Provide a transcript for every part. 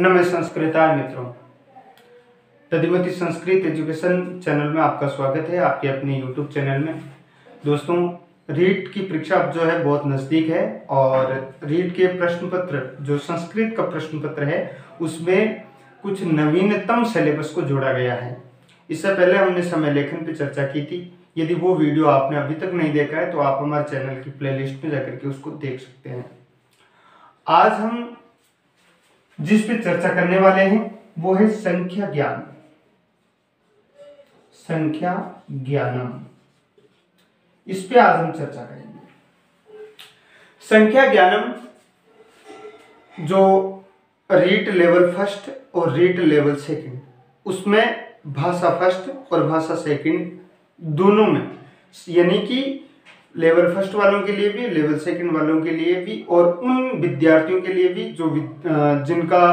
नमस्ते संस्कृताय मित्रों। तदिमती संस्कृत एजुकेशन चैनल में आपका स्वागत है, आपके अपने यूट्यूब चैनल में। दोस्तों, रीट की परीक्षा अब जो है बहुत नज़दीक है और रीट के प्रश्न पत्र जो संस्कृत का प्रश्न पत्र है, उसमें कुछ नवीनतम सिलेबस को जोड़ा गया है। इससे पहले हमने समय लेखन पर चर्चा की थी। यदि वो वीडियो आपने अभी तक नहीं देखा है तो आप हमारे चैनल की प्लेलिस्ट में जाकर के उसको देख सकते हैं। आज हम जिस पे चर्चा करने वाले हैं, वो है संख्या ज्ञान। संख्या ज्ञानम। इस पे आज हम चर्चा करेंगे। संख्या ज्ञानम, जो रीट लेवल फ़र्स्ट और रीट लेवल सेकंड, उसमें भाषा फ़र्स्ट और भाषा सेकंड दोनों में। यानी कि लेवल फ़र्स्ट वालों के लिए भी, लेवल सेकंड वालों के लिए भी, और उन विद्यार्थियों के लिए भी जो जिनका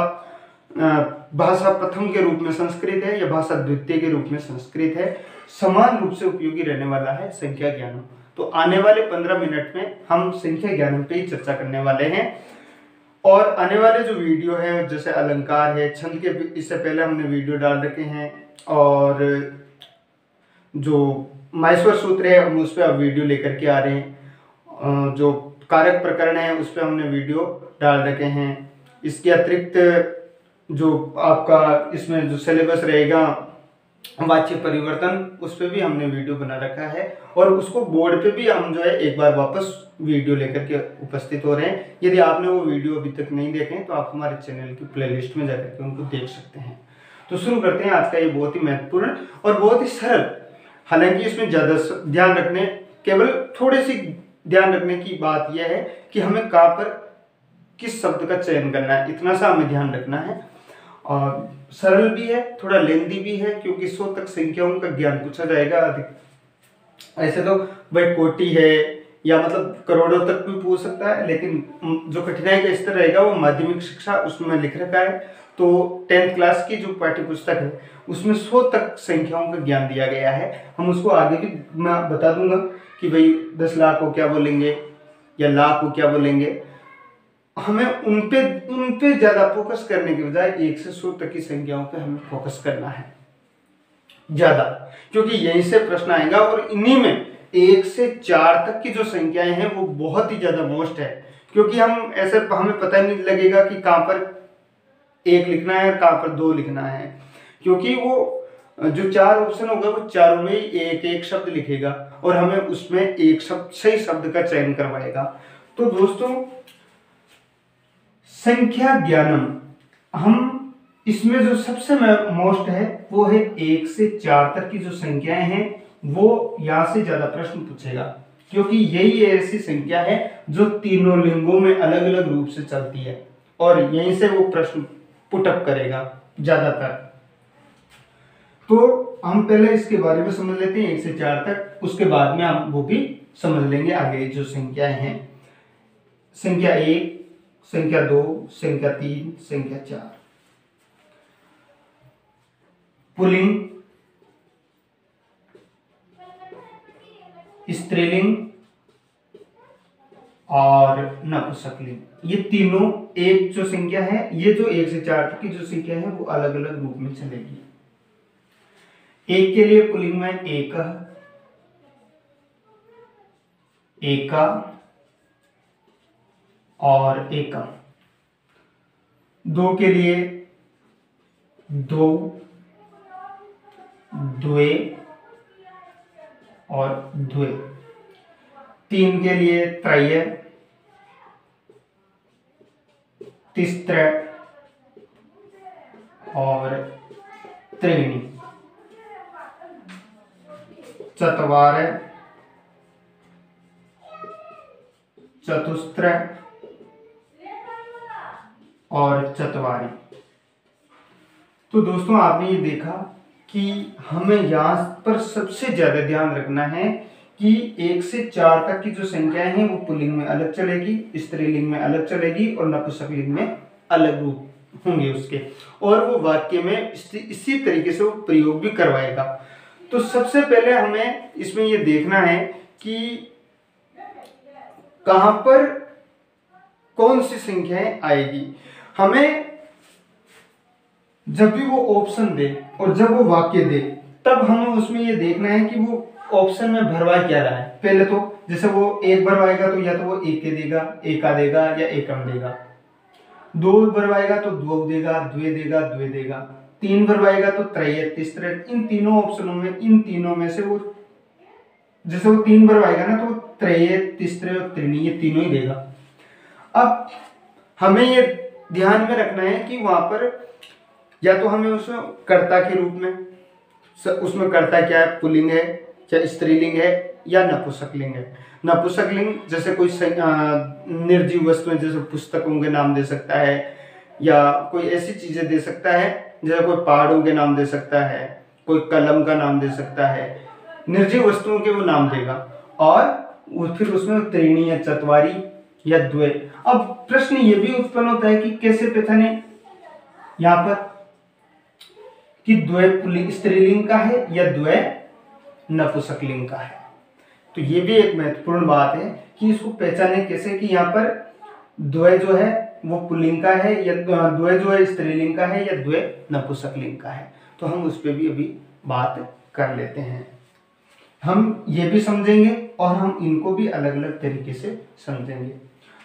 भाषा प्रथम के रूप में संस्कृत है या भाषा द्वितीय के रूप में संस्कृत है, समान रूप से उपयोगी रहने वाला है संख्या ज्ञान तो आने वाले पंद्रह मिनट में हम संख्या ज्ञान पे ही चर्चा करने वाले हैं। और आने वाले जो वीडियो है, जैसे अलंकार है, छंद के इससे पहले हमने वीडियो डाल रखे हैं, और जो माहेश्वर सूत्र है, हम उस पर अब वीडियो लेकर के आ रहे हैं। जो कारक प्रकरण है, उस पर हमने वीडियो डाल रखे हैं। इसके अतिरिक्त जो आपका इसमें जो सिलेबस रहेगा, वाच्य परिवर्तन, उस पर भी हमने वीडियो बना रखा है। और उसको बोर्ड पे भी हम जो है, एक बार वापस वीडियो लेकर के उपस्थित हो रहे हैं। यदि आपने वो वीडियो अभी तक नहीं देखे तो आप हमारे चैनल की प्लेलिस्ट में जाकर के उनको देख सकते हैं। तो शुरू करते हैं आज का ये बहुत ही महत्वपूर्ण और बहुत ही सरल हालाँकि इसमें ज़्यादा ध्यान रखने, केवल थोड़ी सी ध्यान रखने की बात यह है कि हमें कहाँ पर किस शब्द का चयन करना है, इतना सा हमें ध्यान रखना है। और सरल भी है, थोड़ा लेंदी भी है, क्योंकि सौ तक संख्याओं का ज्ञान पूछा जाएगा अधिक। ऐसे तो भाई कोटि है, या मतलब करोड़ों तक भी पूछ सकता है, लेकिन जो कठिनाई का स्तर रहेगा वो माध्यमिक शिक्षा उसमें लिख रखा है। तो टेंथ क्लास की जो पाठ्य पुस्तक है उसमें सौ तक संख्याओं का ज्ञान दिया गया है। हम उसको आगे भी मैं बता दूँगा कि भाई दस लाख को क्या बोलेंगे या लाख को क्या बोलेंगे। हमें उन पे उन पे ज़्यादा फोकस करने के बजाय एक से सौ तक की संख्याओं पे हमें फोकस करना है। ज़्यादा, क्योंकि यहीं से प्रश्न आएगा और इन्हीं में एक से चार तक की जो संख्याएँ हैं वो बहुत ही ज़्यादा मोस्ट है। क्योंकि हम ऐसे, हमें पता नहीं लगेगा कि कहाँ पर एक लिखना है और कहाँ पर दो लिखना है। क्योंकि वो, जो चार ऑप्शन होगा, वो चारों में एक एक शब्द लिखेगा और हमें उसमें एक शब्द, सही शब्द का चयन करवाएगा। तो दोस्तों, संख्या ज्ञानम, हम इसमें जो सबसे मोस्ट है, वो है एक से चार तक की जो संख्याएँ हैं, वो यहाँ से ज़्यादा प्रश्न पूछेगा। क्योंकि यही ऐसी संख्या है, जो तीनों लिंगों में अलग अलग रूप से चलती है और यहीं से वो प्रश्न पुटअप करेगा, ज़्यादातर। तो हम पहले इसके बारे में समझ लेते हैं, एक से चार तक। उसके बाद में हम वो भी समझ लेंगे आगे जो संख्याएँ हैं। संख्या एक, संख्या दो, संख्या तीन, संख्या चार। पुलिंग, स्त्रीलिंग और नपुसकलिंग। ये तीनों एक जो संख्या है, ये जो एक से चार तक की जो संख्या है, वो अलग अलग रूप में चलेगी। एक के लिए पुलिंग में एक, एका, और एकम दो के लिए दो द्वे और द्वे तीन के लिए त्रय, तिस्त्र और त्रीणी चतवार, चतुस्त्र और चतवारी। तो दोस्तों, आपने ये देखा कि हमें यहाँ पर सबसे ज़्यादा ध्यान रखना है कि एक से चार तक की जो संख्याएँ हैं, वो पुलिंग में अलग चलेगी, स्त्रीलिंग में अलग चलेगी और नपुसकलिंग में अलग रूप होंगे उसके। और वो वाक्य में इसी तरीके से वो प्रयोग भी करवाएगा। तो सबसे पहले हमें इसमें ये देखना है कि कहाँ पर कौन सी संख्याएँ आएगी। हमें जब भी वो ऑप्शन दे और जब वो वाक्य दे, तब हमें उसमें ये देखना है कि वो ऑप्शन में भरवा क्या रहा है। पहले तो जैसे वो एक भरवाएगा तो या तो वो एक के देगा, एका देगा या एकम देगा। दो भरवाएगा तो दो देगा द्वे देगा द्वे देगा। तीन भरवाएगा तो त्रय, तीसरे, इन तीनों ऑप्शनों में, इन तीनों में से वो, जैसे वो तीन भरवाएगा ना तो त्रय, तीसरे और त्रिणी, ये तीनों ही देगा। अब हमें ये ध्यान में रखना है कि वहाँ पर या तो हमें उस कर्ता के रूप में उसमें कर्ता क्या है? पुलिंग है क्या स्त्रीलिंग है या नपुसकलिंग है। नपुसकलिंग जैसे कोई निर्जीव वस्तु जैसे पुस्तकों के नाम दे सकता है या कोई ऐसी चीज़ें दे सकता है जैसे कोई पहाड़ों के नाम दे सकता है, कोई कलम का नाम दे सकता है, निर्जीव वस्तुओं के वो नाम देगा। और फिर उसमें त्रिणी या चतवारी या द्वे। अब प्रश्न ये भी उत्पन्न होता है कि कैसे पेथने यहाँ पर कि द्वय स्त्रीलिंग का है या द्वय नपुसकलिंग का है? तो ये भी एक महत्वपूर्ण बात है कि इसको पहचाने कैसे कि यहाँ पर द्वय जो है वो पुलिंग का है, या द्वय जो है स्त्रीलिंग का है, या द्वय नपुसकलिंग का है। तो हम उस पर भी अभी बात कर लेते हैं। हम ये भी समझेंगे और हम इनको भी अलग अलग तरीके से समझेंगे।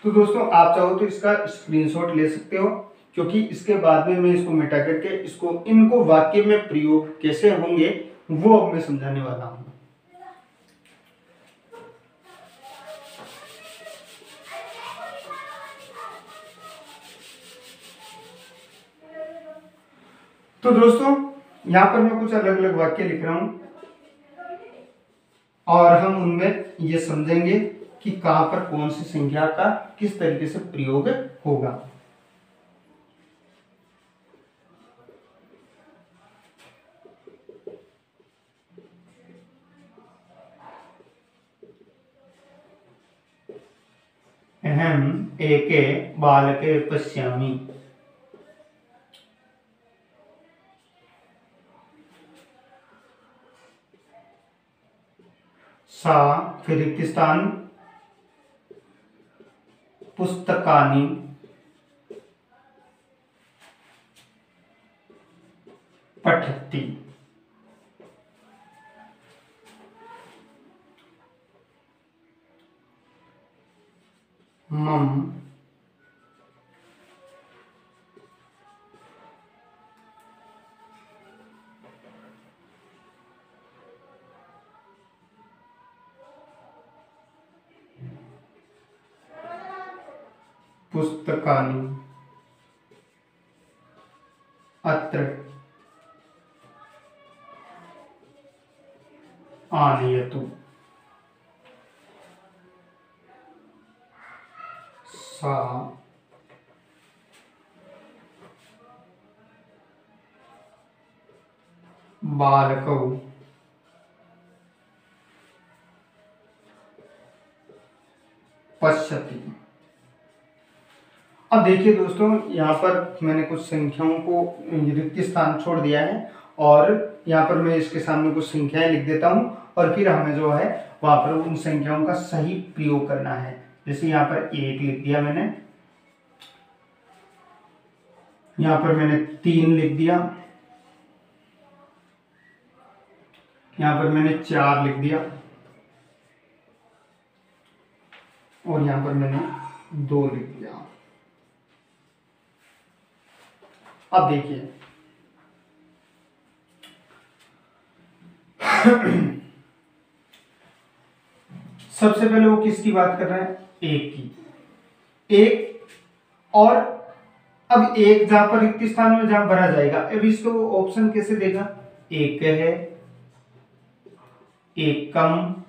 तो दोस्तों, आप चाहो तो इसका स्क्रीनशॉट ले सकते हो, क्योंकि इसके बाद में मैं इसको मिटा करके इसको इनको वाक्य में प्रयोग कैसे होंगे, वो अब मैं समझाने वाला हूँ। तो दोस्तों, यहाँ पर मैं कुछ अलग अलग वाक्य लिख रहा हूँ। और हम उनमें ये समझेंगे कि कहाँ पर कौन सी संख्या का किस तरीके से प्रयोग होगा। अहम एके बालके पश्यामि। सा फिर रिक्त स्थान पुस्तकानि पठती। मम पुस्तकानि देखिए दोस्तों, यहाँ पर मैंने कुछ संख्याओं को रिक्त स्थान छोड़ दिया है और यहाँ पर मैं इसके सामने कुछ संख्याएँ लिख देता हूँ और फिर हमें जो है वहाँ पर उन संख्याओं का सही प्रयोग करना है। जैसे यहाँ पर एक लिख दिया मैंने, यहाँ पर मैंने तीन लिख दिया, यहाँ पर मैंने चार लिख दिया और यहाँ पर मैंने दो लिख दिया। अब देखिए। सबसे पहले वो किसकी बात कर रहे हैं? एक की। एक और अब एक जहाँ पर रिक्त स्थान में, जहाँ भरा जाएगा। अब इसको ऑप्शन कैसे देगा? एक है, एक एकम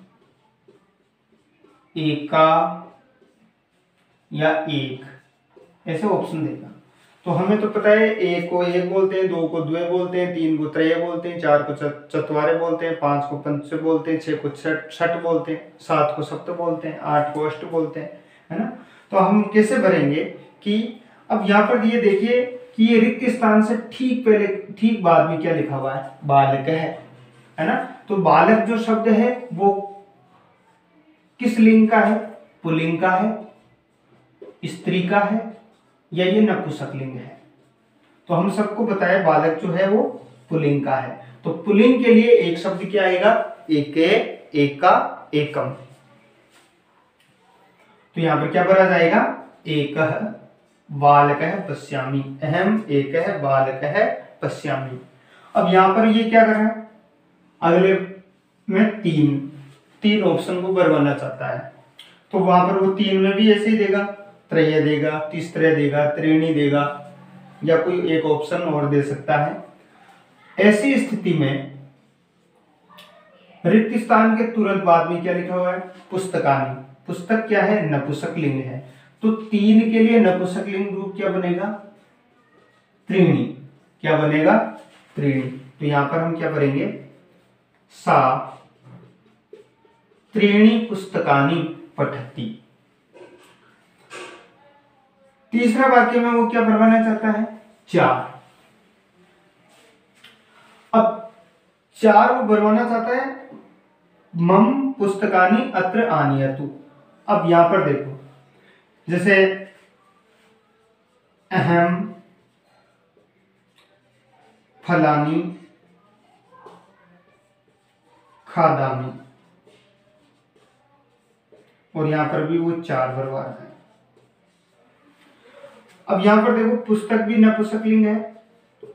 एका या एक। ऐसे ऑप्शन देगा। तो हमें तो पता है, एक को एक बोलते हैं, दो को द्वे बोलते हैं, तीन को त्रय बोलते हैं, चार को चतवारे बोलते हैं, पाँच को पंच बोलते हैं, छह को छठ छठ बोलते हैं, सात को सप्त बोलते हैं, आठ को अष्ट बोलते हैं, है ना? तो हम कैसे भरेंगे कि अब यहाँ पर ये देखिए कि ये रिक्त स्थान से ठीक पहले, ठीक बाद में क्या लिखा हुआ है? बालक है है ना? तो बालक जो शब्द है, वो किस लिंग का है? पुलिंग का है, स्त्री का है या ये नपुसकलिंग है। तो हम सबको बताया बालक जो है वो पुलिंग का है। तो पुलिंग के लिए एक शब्द क्या आएगा? एके एका एकम। तो यहाँ पर क्या भरा जाएगा एक बालक है पश्यामी, अहम एक है बालक है पश्यामी। अब यहाँ पर ये क्या कर? रहा है अगले में तीन तीन ऑप्शन को भरवाना चाहता है। तो वहाँ पर वो तीन में भी ऐसे ही देगा। त्रय देगा तीसरे देगा, त्रेणी देगा, या कोई एक ऑप्शन और दे सकता है। ऐसी स्थिति में रिक्त स्थान के तुरंत बाद में क्या लिखा हुआ है? पुस्तकानी। पुस्तक क्या है? नपुसक लिंग है। तो तीन के लिए नपुसक लिंग रूप क्या बनेगा? त्रीणी। क्या बनेगा? त्रीणी। तो यहाँ पर हम क्या करेंगे? सा, त्रीणी पुस्तकानी पठती। तीसरा वाक्य में वो क्या बनवाना चाहता है? चार। अब चार वो बनवाना चाहता है, मम पुस्तकानी अत्र आनियतु। अब यहाँ पर देखो, जैसे अहम, फलानी, खादानी। और यहाँ पर भी वो चार भरवा है। अब यहाँ पर देखो, पुस्तक भी नपुसक लिंग है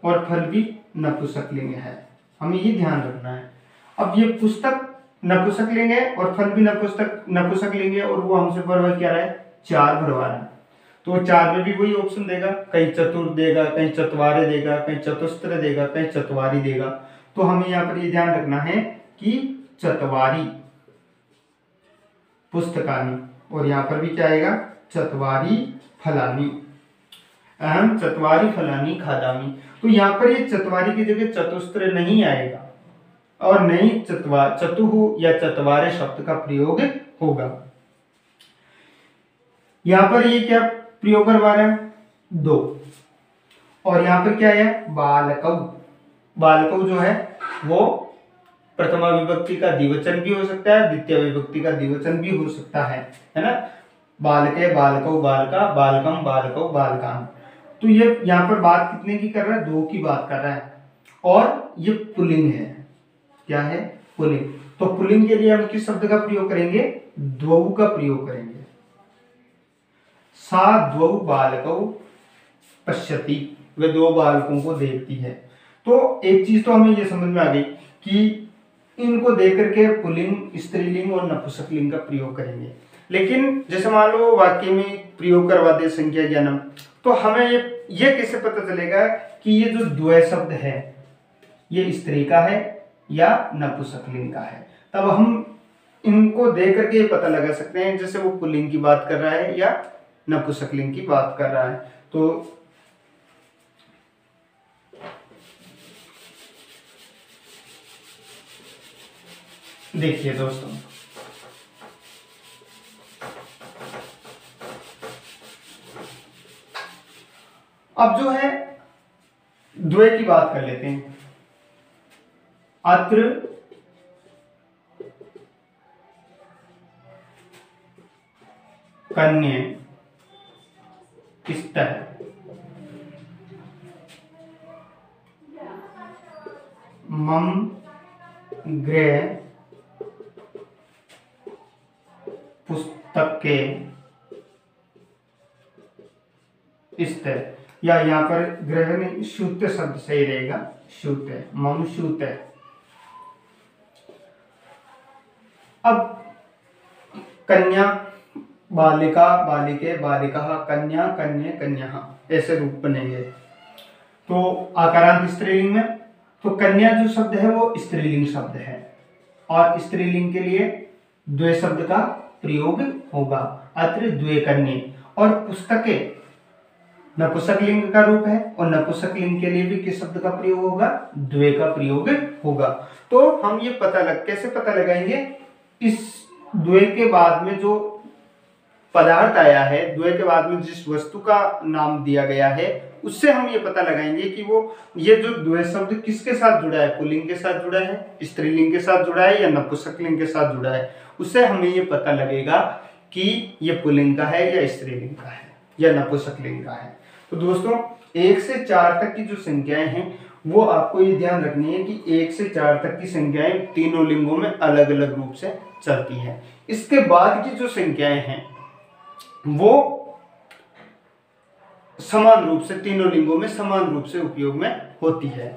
और फल भी नपुसक लिंग है। हमें ये ध्यान रखना है। अब ये पुस्तक नपुसक लिंग है और फल भी नपुस्तक लिंग है और वो हमसे भरवा क्या रहा है? चार भरवा रहा है। तो चार में भी वही ऑप्शन देगा। कहीं चतुर देगा, कहीं चतवारे देगा, कहीं चतुस्त्र देगा, कहीं चतवारी देगा। तो हमें यहाँ पर ये ध्यान रखना है कि चतवारी पुस्तकानी और यहाँ पर भी क्या आएगा? चतवारी फलानी अहम चतवारी फलानी खादामी। तो यहाँ पर ये चतवारी की जगह चतुस्त्र नहीं आएगा। और नहीं चतवा चतुह या चतवारे शब्द का प्रयोग होगा। यहाँ पर ये क्या प्रयोग करवा रहे हैं? दो। और यहाँ पर क्या है? बालकव बालकव जो है, वो प्रथमा विभक्ति का द्विवचन भी हो सकता है, द्वितीय विभक्ति का द्विवचन भी हो सकता है। है ना? बालके बालकव बालका बालकम बालकव बालकान। तो ये यहाँ पर बात कितने की कर रहा है? दो की बात कर रहा है। और ये पुलिंग है। क्या है? पुलिंग तो पुलिंग के लिए हम किस शब्द का प्रयोग करेंगे? द्वौ का प्रयोग करेंगे। सा द्वौ बालक पश्यति। वे दो बालकों को देखती है। तो एक चीज़ तो हमें ये समझ में आ गई कि इनको देख करके पुलिंग स्त्रीलिंग और नपुसकलिंग का प्रयोग करेंगे। लेकिन जैसे मान लो वाक्य में प्रयोग करवा दे संख्या ज्ञानम तो हमें ये कैसे पता चलेगा कि ये जो द्वय शब्द है, ये स्त्री का है या नपुसकलिंग का है? तब हम इनको देख करके ये पता लगा सकते हैं, जैसे वो पुलिंग की बात कर रहा है या नपुसकलिंग की बात कर रहा है। तो देखिए दोस्तों अब जो है द्वय की बात कर लेते हैं। अत्र कन्या स्तः मम गृह पुस्तक के स्तर या यहाँ पर ग्रह में शुद्ध शब्द सही रहेगा शुद्ध मम शुद्ध अब कन्या बालिका, बालिके, बालिका, कन्या कन्या कन्या, ऐसे रूप बनेंगे। तो आकारांत स्त्रीलिंग में तो कन्या जो शब्द है वो स्त्रीलिंग शब्द है। और स्त्रीलिंग के लिए द्वे शब्द का प्रयोग होगा, अत्र द्वे कन्या। और पुस्तके नपुसक लिंग का रूप है और नपुसक लिंग के लिए भी किस शब्द का प्रयोग होगा? द्वे का प्रयोग होगा। तो हम ये पता लग, कैसे पता लगाएँगे? इस द्वे के बाद में जो पदार्थ आया है, द्वे के बाद में जिस वस्तु का नाम दिया गया है, उससे हम ये पता लगाएँगे कि वो, ये जो द्वे शब्द किसके साथ जुड़ा है? पुलिंग के साथ जुड़ा है, स्त्रीलिंग के साथ जुड़ा है या नपुसकलिंग के साथ जुड़ा है? उससे हमें ये पता लगेगा कि ये पुलिंग का है या स्त्रीलिंग का है या नपुसकलिंग का है। तो दोस्तों, एक से चार तक की जो संख्याएँ हैं, वो आपको ये ध्यान रखनी है कि एक से चार तक की संख्याएँ तीनों लिंगों में अलग अलग रूप से चलती है। इसके बाद की जो संख्याएँ हैं, वो समान रूप से, तीनों लिंगों में समान रूप से उपयोग में होती है।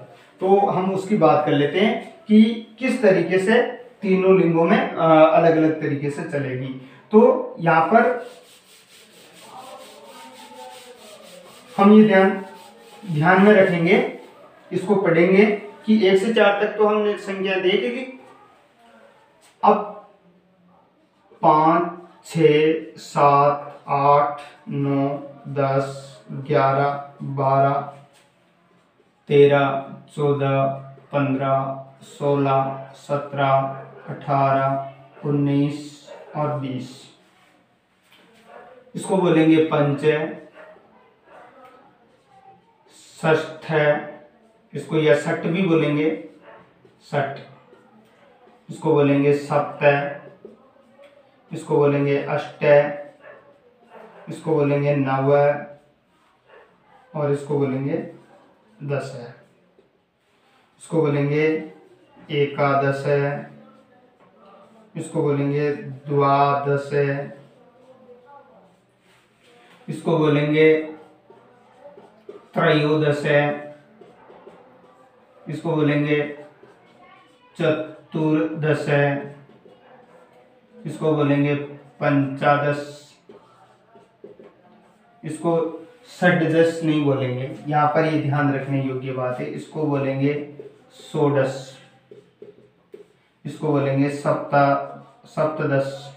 तो हम उसकी बात कर लेते हैं कि किस तरीके से तीनों लिंगों में अलग अलग तरीके से चलेगी। तो यहाँ पर हम ये ध्यान ध्यान में रखेंगे, इसको पढ़ेंगे कि एक से चार तक तो हमने संख्या देखेगी अब पाँच, छ, सात, आठ, नौ, दस, ग्यारह, बारह, तेरह, चौदह, पंद्रह, सोलह, सत्रह, अठारह, उन्नीस और बीस। इसको बोलेंगे पंच ष्ठ है, इसको या सट भी बोलेंगे। सट इसको बोलेंगे सप्त इसको बोलेंगे अष्ट इसको बोलेंगे नव और इसको बोलेंगे दस है। इसको बोलेंगे एकादश है, इसको बोलेंगे द्वादश है, इसको बोलेंगे त्रयोदश। है इसको बोलेंगे चतुर्दश। है इसको बोलेंगे पंचादश। इसको षडदश नहीं बोलेंगे। यहाँ पर ये ध्यान रखने योग्य बात है। इसको बोलेंगे सोडस इसको बोलेंगे सप्ता, सप्तदश।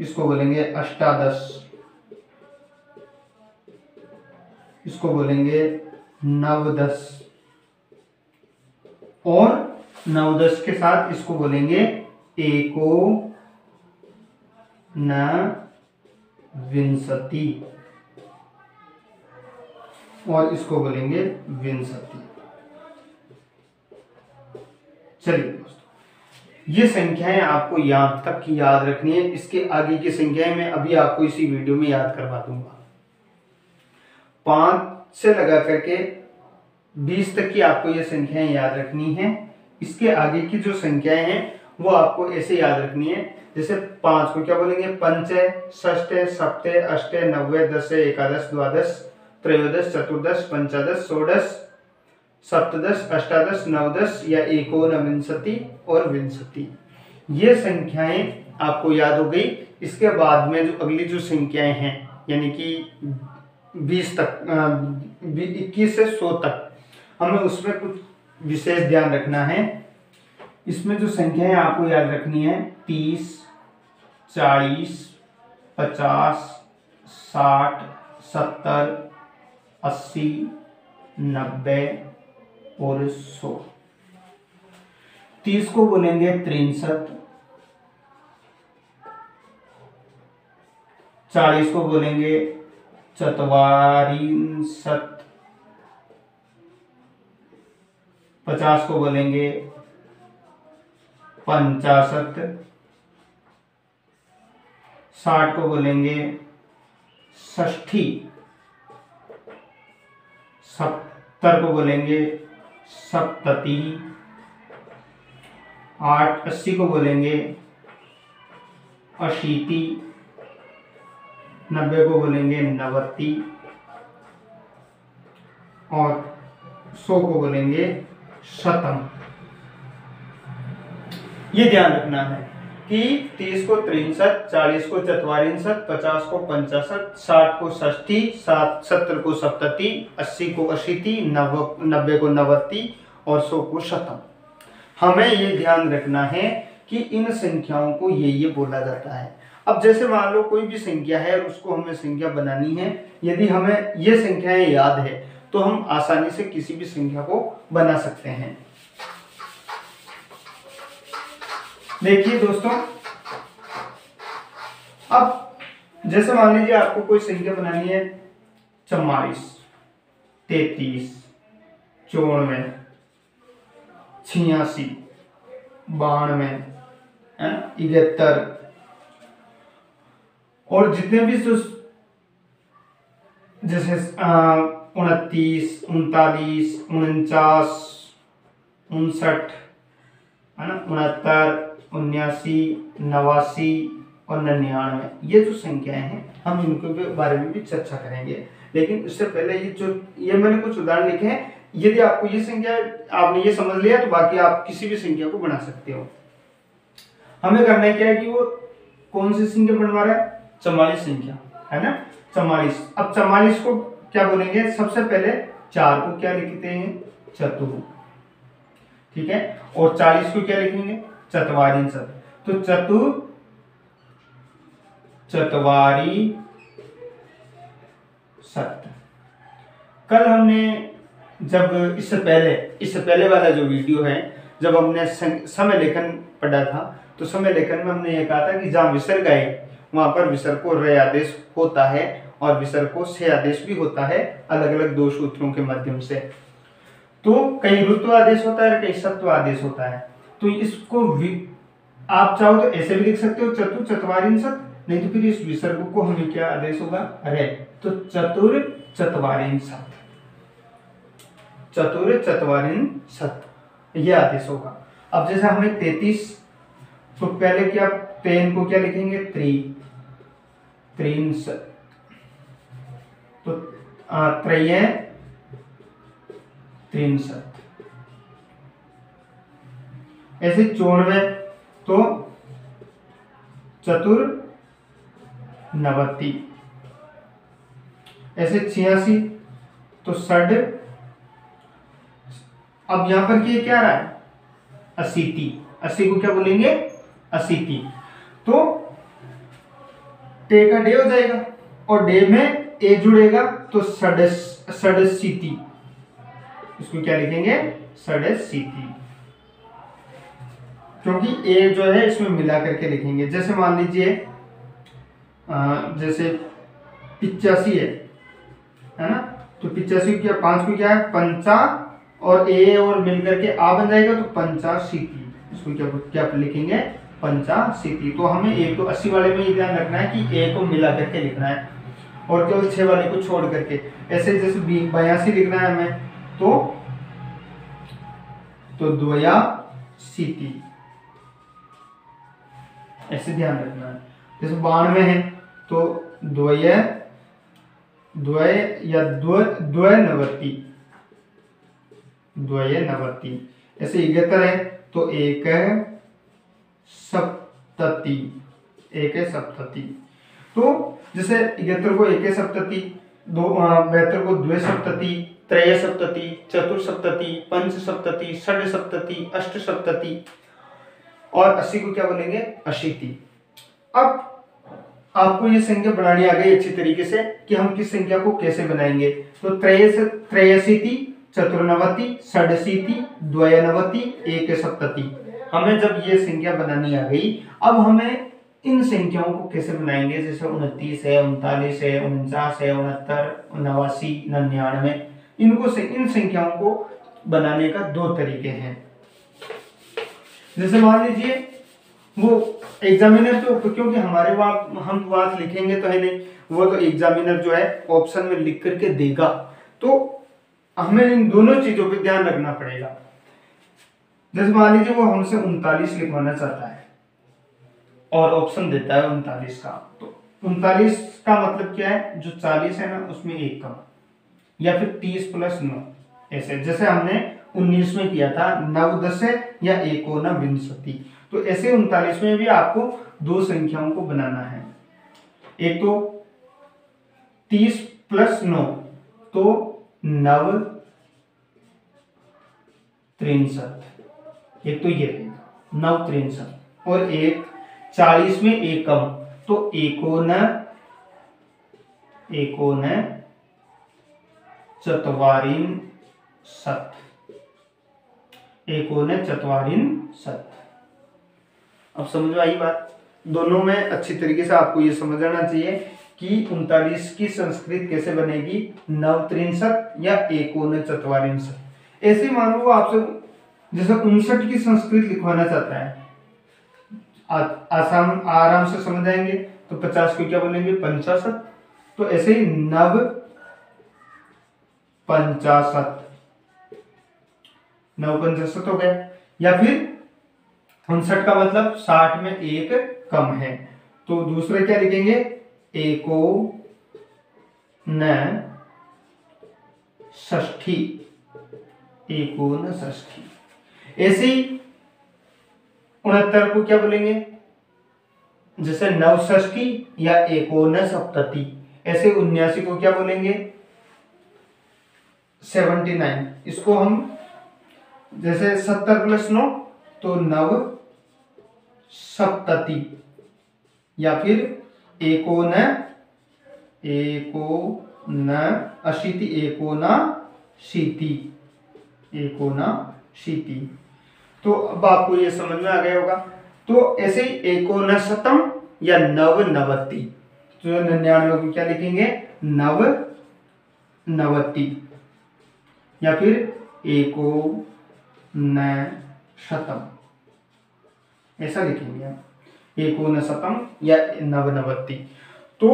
इसको बोलेंगे अष्टादश। इसको बोलेंगे? नवदस। और नवदस के साथ इसको बोलेंगे? एको न विंसति। और इसको बोलेंगे विंसति। चलिए दोस्तों, ये संख्याएँ आपको यहाँ तक की याद रखनी है। इसके आगे की संख्याएँ मैं अभी आपको इसी वीडियो में याद करवा दूँगा। पाँच से लगा करके बीस तक की आपको ये संख्याएँ याद रखनी है। इसके आगे की जो संख्याएँ हैं, वो आपको ऐसे याद रखनी है। जैसे पाँच को क्या बोलेंगे? पंच ष्ट सप्त अष्ट नब्बे दस एकादश, द्वादश, त्रयोदश, चतुर्दश, पंचादश, षोडश, सप्तदश, अष्टादश, नवदश या एकोन विंशति और विंशति। ये संख्याएँ आपको याद हो गई। इसके बाद में जो अगली जो संख्याएँ हैं, यानी कि बीस तक इक्कीस से सौ तक। हमें उसमें कुछ विशेष ध्यान रखना है। इसमें जो संख्या है आपको याद रखनी है, तीस, चालीस, पचास, साठ, सत्तर, अस्सी, नब्बे और सौ। तीस को बोलेंगे त्रिंसठ। चालीस को बोलेंगे चतवारिंशत। पचास को बोलेंगे। पंचाशत साठ को बोलेंगे। ष्ठी सत्तर को बोलेंगे। सप्तति। आठ अस्सी को बोलेंगे। अशीति। नब्बे को बोलेंगे नवती और सौ को बोलेंगे शतम। ये ध्यान रखना है कि तीस को त्रिंसठ, चालीस को चतवारिंसठ पचास को पंचाशत साठ को ष्ठी सात, सत्तर को सप्तति, अस्सी को अशीति नव, नब्बे को नवती और सौ को शतम। हमें ये ध्यान रखना है कि इन संख्याओं को ये ये बोला जाता है। अब जैसे मान लो कोई भी संख्या है उसको हमें संख्या बनानी है, यदि हमें ये संख्याएँ याद है तो हम आसानी से किसी भी संख्या को बना सकते हैं। देखिए दोस्तों, अब जैसे मान लीजिए आपको कोई संख्या बनानी है, चौवालीस, तैतीस चौनवे छियासी, बानवे इकहत्तर और जितने भी जैसे उनतीस, उनतालीस, उनचास, उनसठ, है ना? उनहत्तर, उन्यासी, नवासी और निन्यानवे। ये जो संख्याएँ हैं, हम इनके बारे में भी चर्चा करेंगे। लेकिन उससे पहले ये जो, ये मैंने कुछ उदाहरण लिखे हैं। यदि आपको ये संख्या, आपने ये समझ लिया तो बाकी आप किसी भी संख्या को बना सकते हो। हमें करना क्या है कि वो कौन सी संख्या बनवा रहा है? चौवालीस संख्या, है ना? चौवालीस। अब चौवालीस को क्या बोलेंगे? सबसे पहले चार को क्या लिखते हैं? चतुर ठीक है? और चालीस को क्या लिखेंगे? चतवारी तो चतुर चतवारी सत्य कल हमने जब इससे पहले इससे पहले वाला जो वीडियो है, जब हमने समय लेखन पढ़ा था तो समय लेखन में हमने ये कहा था कि जहाँ विसर्ग आए वहाँ पर विसर्ग को रे आदेश होता है और विसर्ग को से आदेश भी होता है अलग अलग दो सूत्रों के माध्यम से। तो कहीं ऋतु आदेश होता है कहीं सत्व आदेश होता है। तो इसको आप चाहो तो ऐसे भी लिख सकते हो, चतुर चतवारिन सत्य नहीं तो फिर इस विसर्ग को हमें क्या आदेश होगा? रे तो चतुर चतवारिन सत चतुर चतवारिन सत यह आदेश होगा। अब जैसे हमें तैतीस तो पहले क्या, तेन को क्या लिखेंगे? त्रि। त्रीन तो त्रय तीन ऐसे चौनवे तो चतुर, नवती। ऐसे छियासी तो सड अब यहाँ पर क्या रहा है? असीति अस्सी को क्या बोलेंगे? असीति तो टे का डे हो जाएगा और डे में ए जुड़ेगा तो सडस सडसीति इसको क्या लिखेंगे? सडसीति क्योंकि ए जो है, इसमें मिला करके लिखेंगे। जैसे मान लीजिए जैसे पिचासी है है ना? तो पिचासी क्या, पाँच को क्या है? पंचा, और ए और मिलकर के आ बन जाएगा तो पंचाशीति इसको क्या क्या लिखेंगे? पंचाशीति तो हमें एक तो अस्सी वाले में ये ध्यान रखना है कि ए को मिला करके लिखना है और केवल छह वाले को छोड़ करके। ऐसे जैसे बयासी लिखना है हमें तो तो द्वया सीति ऐसे ध्यान रखना है। जैसे बानवे है तो द्वय द्वय या द्वय नवती द्वय नवती ऐसे इकहत्तर है तो एक है सप्तति, एक सप्तति। तो जैसे इकहत्तर को एक सप्तति, दो बेहतर को द्वय सप्तति, त्रय सप्तति, चतुर सप्तति, पंच सप्तति, षड सप्तति, अष्ट सप्तति और अस्सी को क्या बोलेंगे? अशीति। अब आपको ये संख्या बनानी आ गई अच्छी तरीके से कि हम किस संख्या को कैसे बनाएँगे। तो त्रय त्रयसी चतुर्नवती षडशीति, द्वयनवती, एक सप्तति। हमें जब ये संख्या बनानी आ गई, अब हमें इन संख्याओं को कैसे बनाएँगे? जैसे उनतीस है, उनतालीस है, उनचास है, उनहत्तर नवासी निन्यानवे इनको से इन संख्याओं को बनाने का दो तरीके हैं। जैसे मान लीजिए, वो एग्जामिनर तो क्योंकि हमारे वहाँ हम बात लिखेंगे तो है नहीं, वो तो एग्जामिनर जो है ऑप्शन में लिख करके देगा। तो हमें इन दोनों चीज़ों पे ध्यान रखना पड़ेगा। जैसे मान लीजिए वो हमसे उनतालीस लिखवाना चाहता है। और ऑप्शन देता है उनतालीस का। तो उनतालीस का मतलब क्या है? जो चालीस है ना उसमें एक कम या फिर तीस प्लस नौ ऐसे। जैसे हमने उन्नीस में किया था नव दस या एक विंशति। तो ऐसे उनतालीस में भी आपको दो संख्याओं को बनाना है। एक तो तीस प्लस नौ तो नव त्रिशत एक तो ये नव त्रिशत। और एक, चालीस में एकम। तो एकोन एकोन चतवारिन सत। एकोन चतवारिन सत। अब समझ में आई बात। दोनों में अच्छी तरीके से आपको ये समझ आना चाहिए कि उनतालीस की संस्कृत कैसे बनेगी? नव त्रिशत या एकोन चतवारिंशत ऐसे मान लो आपसे जैसे उनसठ की संस्कृत लिखवाना चाहता है। आसाम, आराम से समझ आएँगे तो पचास को क्या बोलेंगे? पंचाशत तो ऐसे ही नव पंचाशत नव पंचाशत हो गया। या फिर उनसठ का मतलब साठ में एक कम है। तो दूसरे क्या लिखेंगे? एको न ष्ठी एकोन ष्ठी ऐसे उनहत्तर को क्या बोलेंगे? जैसे नवष्ठी या एकोन सप्तति ऐसे उन्यासी को क्या बोलेंगे? Seventy nine. इसको हम जैसे सत्तर प्लस नौ तो नव सप्तति या फिर एको न अशीति एको न शीति एको न शीति तो अब आपको ये समझ में आ गया होगा। तो ऐसे ही एकोन शतम या नव नवती तो निन्यानवे को क्या लिखेंगे? नव नवती। या फिर एको न शतम ऐसा लिखेंगे आप एको न शतम या नव नवती तो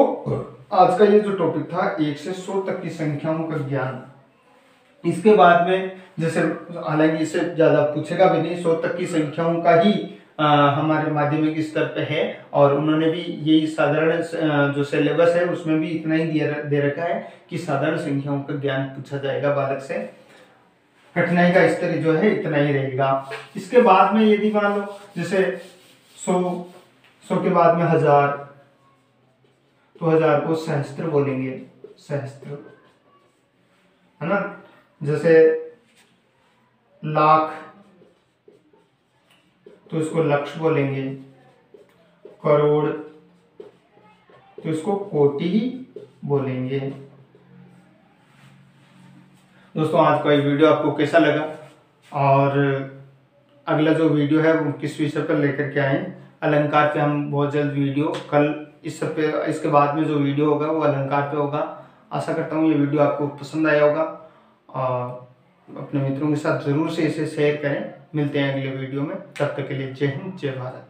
आज का ये जो टॉपिक था, एक से सौ तक की संख्याओं का ज्ञान। इसके बाद में जैसे हालाँकि इससे ज़्यादा पूछेगा भी नहीं सौ तक की संख्याओं का ही आ, हमारे माध्यमिक स्तर पे है और उन्होंने भी यही साधारण जो सिलेबस है उसमें भी इतना ही दे रखा है कि साधारण संख्याओं का ज्ञान पूछा जाएगा बालक से। कठिनाई का स्तर जो है इतना ही रहेगा। इसके बाद में यदि मान लो जैसे सौ सौ के बाद में हज़ार तो हज़ार को सहस्त्र बोलेंगे। सहस्त्र है ना? जैसे लाख तो इसको लक्ष्य बोलेंगे करोड़ तो इसको कोटि ही बोलेंगे। दोस्तों, आज का ये वीडियो आपको कैसा लगा? और अगला जो वीडियो है, वो किस विषय पर लेकर के आए? अलंकार पे हम बहुत जल्द वीडियो, कल इस सब पे, इसके बाद में जो वीडियो होगा, वो अलंकार पे होगा। आशा करता हूँ ये वीडियो आपको पसंद आया होगा। और अपने मित्रों के साथ ज़रूर से इसे शेयर करें। मिलते हैं अगले वीडियो में। तब तक के लिए जय हिंद, जय भारत।